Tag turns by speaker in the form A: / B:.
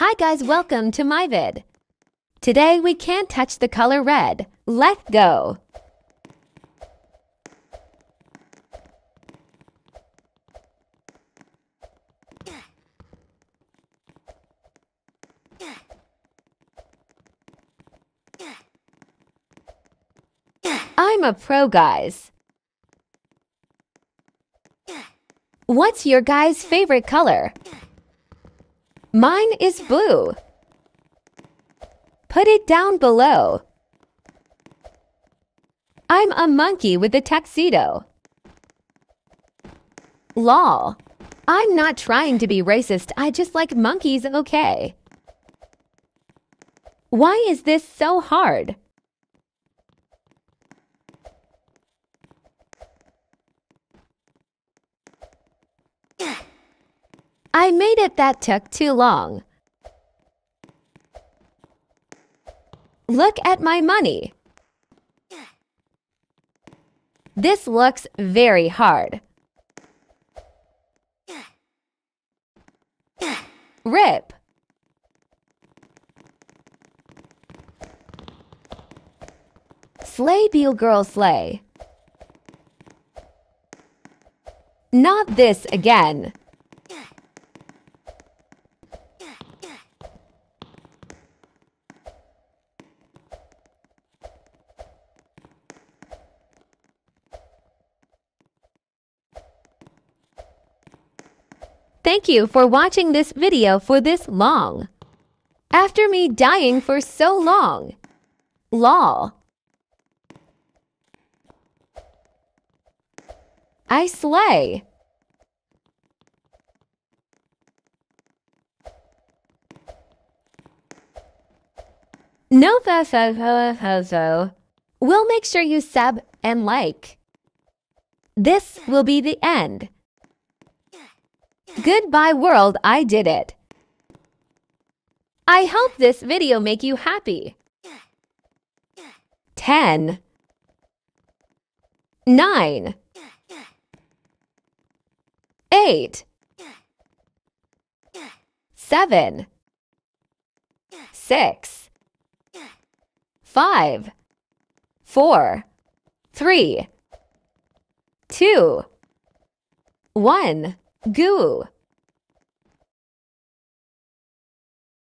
A: Hi guys, welcome to my vid. Today we can't touch the color red. Let go. I'm a pro, guys. What's your guy's favorite color? Mine is blue. Put it down below. I'm a monkey with a tuxedo. Lol. I'm not trying to be racist, I just like monkeys, okay? Why is this so hard? I made it that took too long. Look at my money. This looks very hard. Rip. Slay Beal Girl Slay. Not this again. Thank you for watching this video for this long. After me dying for so long. Lol. I slay. No so We'll make sure you sub and like. This will be the end. Goodbye world, I did it. I hope this video make you happy. 10 9 8 7 6 5 4 3 2 1 Goo